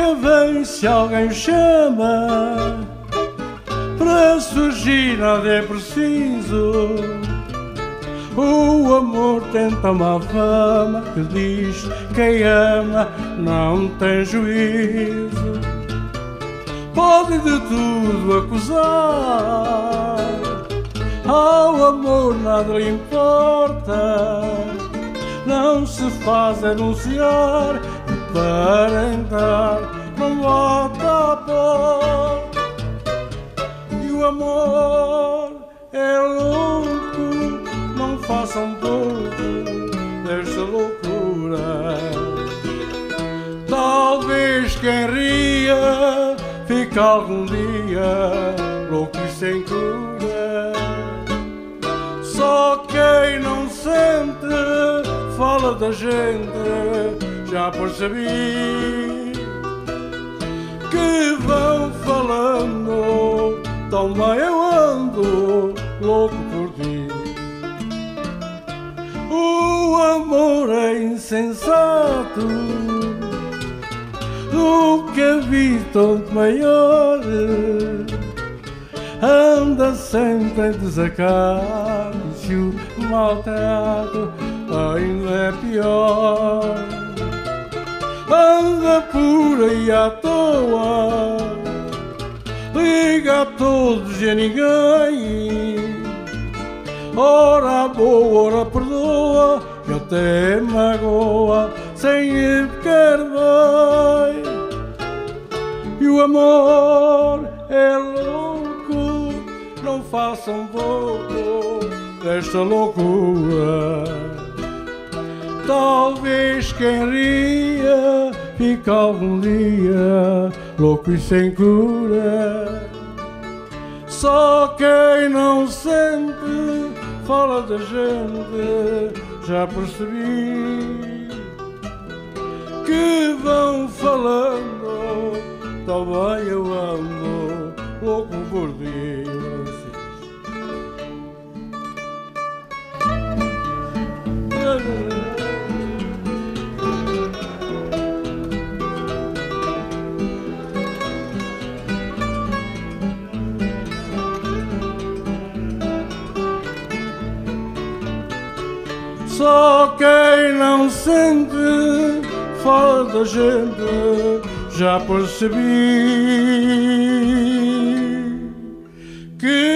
vem se alguém chama Para surgir nada é preciso. O amor tem tão má fama Que diz quem ama não tem juízo. Pode de tudo acusar Ao amor nada lhe importa. Não se faz anunciar para entrar não bota pó e o amor é louco não façam pouco desta loucura. Talvez quem ria fique algum dia louco e sem cura. Só quem não sente fala da gente já percebi que vão falando, tão bem eu ando louco por ti. O amor é insensato, o que a vida maior anda sempre em desacato, maltrato ainda é pior por aí à toa, liga a todos e a ninguém. Ora boa, ora perdoa, e até magoa, sem ir quer bem. E o amor é louco, não façam pouco desta loucura. Talvez quem ria fique algum dia louco e sem cura. Só quem não sente fala da gente, já percebi que vão falando, também eu ando louco por dia. Só quem não sente fala da gente, já percebi que